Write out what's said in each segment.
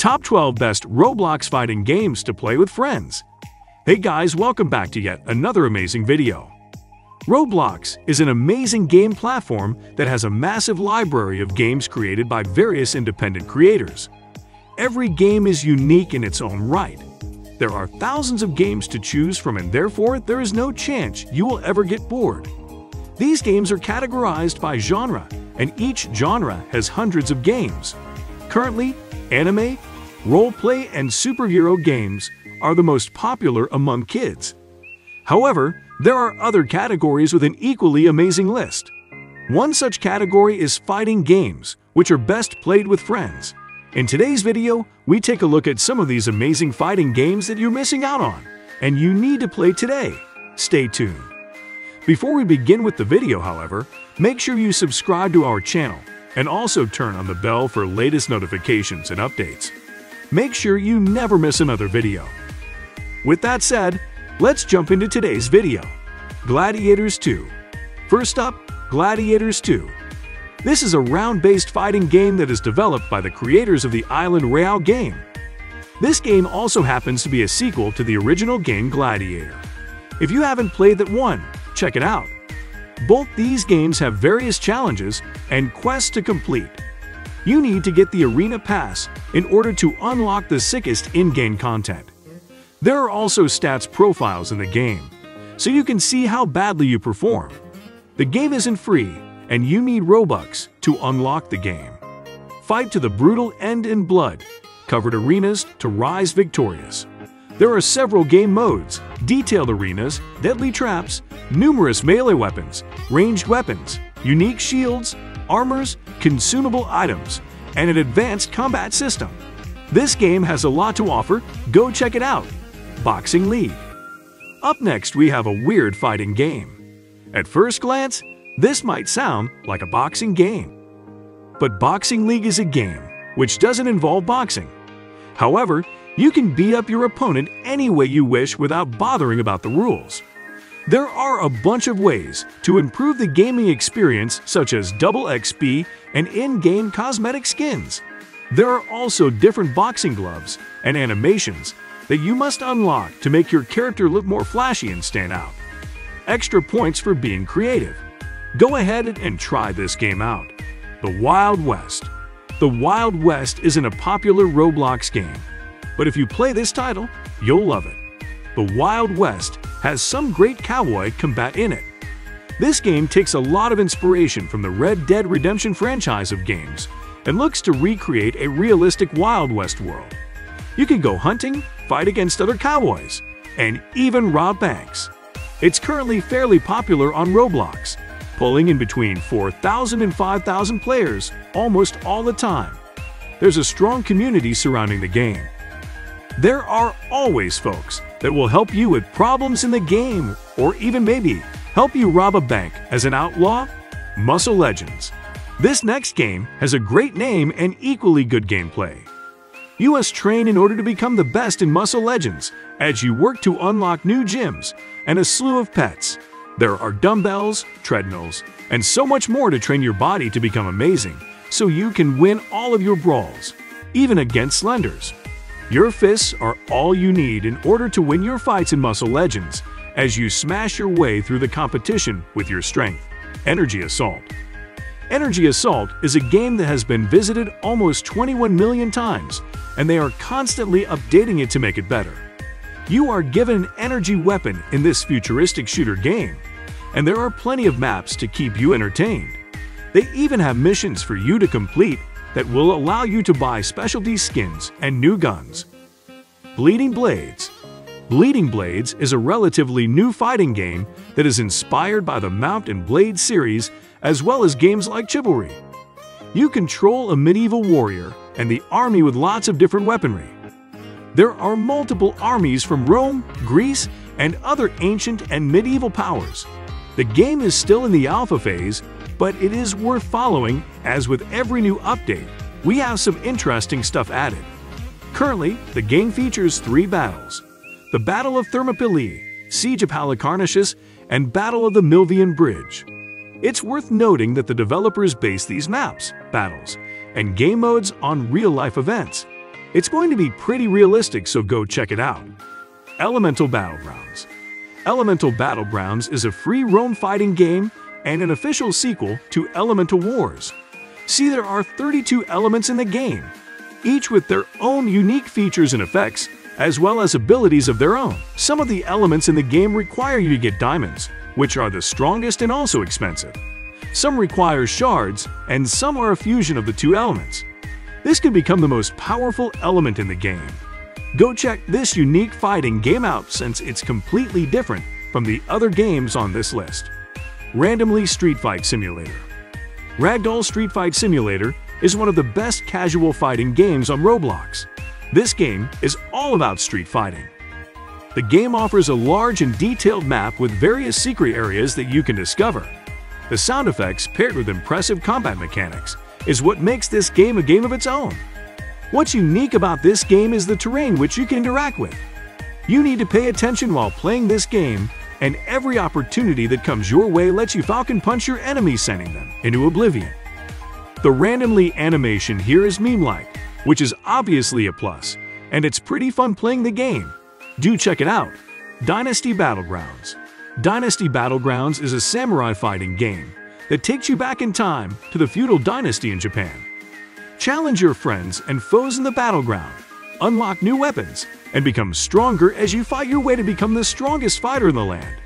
Top 12 Best Roblox Fighting Games to Play with Friends. Hey guys, welcome back to yet another amazing video. Roblox is an amazing game platform that has a massive library of games created by various independent creators. Every game is unique in its own right. There are thousands of games to choose from and therefore there is no chance you will ever get bored. These games are categorized by genre, and each genre has hundreds of games. Currently, anime, roleplay, and superhero games are the most popular among kids. However, there are other categories with an equally amazing list. One such category is fighting games, which are best played with friends. In today's video, we take a look at some of these amazing fighting games that you're missing out on, and you need to play today. Stay tuned. Before we begin with the video, however, make sure you subscribe to our channel and also turn on the bell for latest notifications and updates. Make sure you never miss another video. With that said, let's jump into today's video. Gladiators 2 First up, Gladiators 2. This is a round-based fighting game that is developed by the creators of the Island Royale game. This game also happens to be a sequel to the original game Gladiator. If you haven't played that one, check it out. Both these games have various challenges and quests to complete. You need to get the Arena Pass in order to unlock the sickest in-game content. There are also stats profiles in the game, so you can see how badly you perform. The game isn't free, and you need Robux to unlock the game. Fight to the brutal end in blood, covered arenas to rise victorious. There are several game modes, detailed arenas, deadly traps, numerous melee weapons, ranged weapons, unique shields, armors, consumable items, and an advanced combat system. This game has a lot to offer, go check it out. Boxing League. Up next, we have a weird fighting game. At first glance, this might sound like a boxing game. But Boxing League is a game which doesn't involve boxing. However, you can beat up your opponent any way you wish without bothering about the rules. There are a bunch of ways to improve the gaming experience such as double XP and in-game cosmetic skins. There are also different boxing gloves and animations that you must unlock to make your character look more flashy and stand out. Extra points for being creative. Go ahead and try this game out. The Wild West. The Wild West isn't a popular Roblox game but if you play this title, you'll love it. The Wild West has some great cowboy combat in it. This game takes a lot of inspiration from the Red Dead Redemption franchise of games and looks to recreate a realistic Wild West world. You can go hunting, fight against other cowboys, and even rob banks. It's currently fairly popular on Roblox, pulling in between 4,000 and 5,000 players almost all the time. There's a strong community surrounding the game, there are always folks that will help you with problems in the game or even maybe help you rob a bank as an outlaw. Muscle Legends. This next game has a great name and equally good gameplay. You must train in order to become the best in Muscle Legends as you work to unlock new gyms and a slew of pets. There are dumbbells, treadmills, and so much more to train your body to become amazing so you can win all of your brawls, even against Slenders. Your fists are all you need in order to win your fights in Muscle Legends as you smash your way through the competition with your strength. Energy Assault Energy Assault is a game that has been visited almost 21 million times, and they are constantly updating it to make it better. You are given an energy weapon in this futuristic shooter game, and there are plenty of maps to keep you entertained. They even have missions for you to complete that will allow you to buy specialty skins and new guns. Bleeding Blades Bleeding Blades is a relatively new fighting game that is inspired by the Mount and Blade series as well as games like Chivalry. You control a medieval warrior and the army with lots of different weaponry. There are multiple armies from Rome, Greece, and other ancient and medieval powers. The game is still in the alpha phase but it is worth following as with every new update, we have some interesting stuff added. Currently, the game features three battles. The Battle of Thermopylae, Siege of Halicarnassus, and Battle of the Milvian Bridge. It's worth noting that the developers base these maps, battles, and game modes on real-life events. It's going to be pretty realistic, so go check it out. Elemental Battlegrounds Elemental Battlegrounds is a free roam fighting game and an official sequel to Elemental Wars. See, there are 32 elements in the game, each with their own unique features and effects, as well as abilities of their own. Some of the elements in the game require you to get diamonds, which are the strongest and also expensive. Some require shards, and some are a fusion of the two elements. This can become the most powerful element in the game. Go check this unique fighting game out since it's completely different from the other games on this list. Ragdoll Street Fight Simulator Ragdoll Street Fight Simulator is one of the best casual fighting games on Roblox. This game is all about street fighting. The game offers a large and detailed map with various secret areas that you can discover. The sound effects paired with impressive combat mechanics is what makes this game a game of its own. What's unique about this game is the terrain which you can interact with. You need to pay attention while playing this game and every opportunity that comes your way lets you falcon punch your enemies sending them into oblivion. The ragdoll animation here is meme-like, which is obviously a plus, and it's pretty fun playing the game. Do check it out. Dynasty Battlegrounds Dynasty Battlegrounds is a samurai fighting game that takes you back in time to the feudal dynasty in Japan. Challenge your friends and foes in the battleground, unlock new weapons, and become stronger as you fight your way to become the strongest fighter in the land.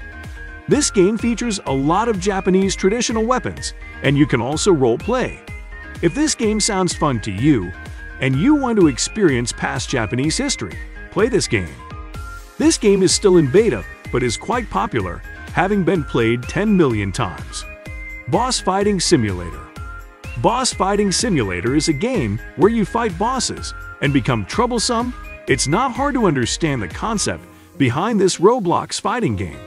This game features a lot of Japanese traditional weapons, and you can also role play. If this game sounds fun to you, and you want to experience past Japanese history, play this game. This game is still in beta, but is quite popular, having been played 10 million times. Boss Fighting Simulator Boss Fighting Simulator is a game where you fight bosses and become troublesome it's not hard to understand the concept behind this Roblox fighting game.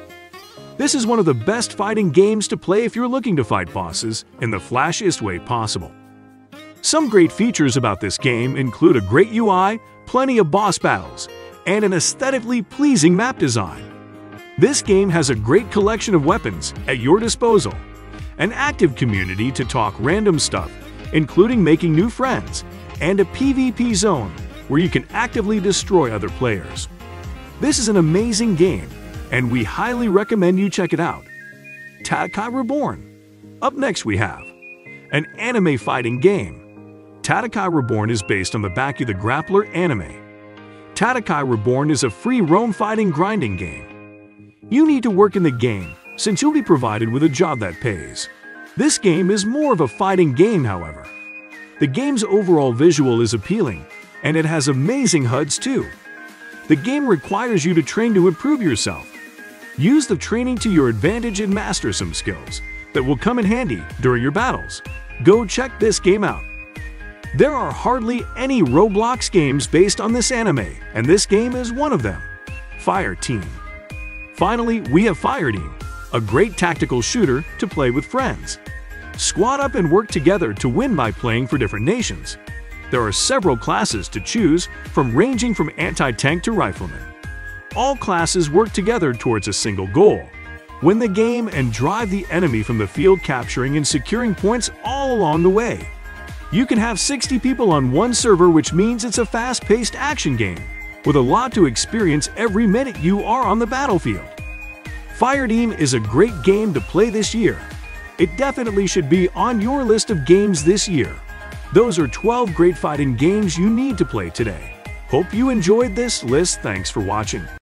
This is one of the best fighting games to play if you're looking to fight bosses in the flashiest way possible. Some great features about this game include a great UI, plenty of boss battles, and an aesthetically pleasing map design. This game has a great collection of weapons at your disposal, an active community to talk random stuff, including making new friends, and a PvP zone where you can actively destroy other players. This is an amazing game, and we highly recommend you check it out. Tatakai Reborn. Up next we have an anime fighting game. Tatakai Reborn is based on the Baki the Grappler anime. Tatakai Reborn is a free roam fighting grinding game. You need to work in the game since you'll be provided with a job that pays. This game is more of a fighting game, however. The game's overall visual is appealing and it has amazing HUDs too. The game requires you to train to improve yourself. Use the training to your advantage and master some skills that will come in handy during your battles. Go check this game out. There are hardly any Roblox games based on this anime, and this game is one of them. Fire Team. Finally, we have Fire Team, a great tactical shooter to play with friends. Squad up and work together to win by playing for different nations. There are several classes to choose from ranging from anti-tank to rifleman. All classes work together towards a single goal. Win the game and drive the enemy from the field capturing and securing points all along the way. You can have 60 people on one server which means it's a fast-paced action game with a lot to experience every minute you are on the battlefield. Fire Team is a great game to play this year. It definitely should be on your list of games this year. Those are 12 great fighting games you need to play today. Hope you enjoyed this list. Thanks for watching.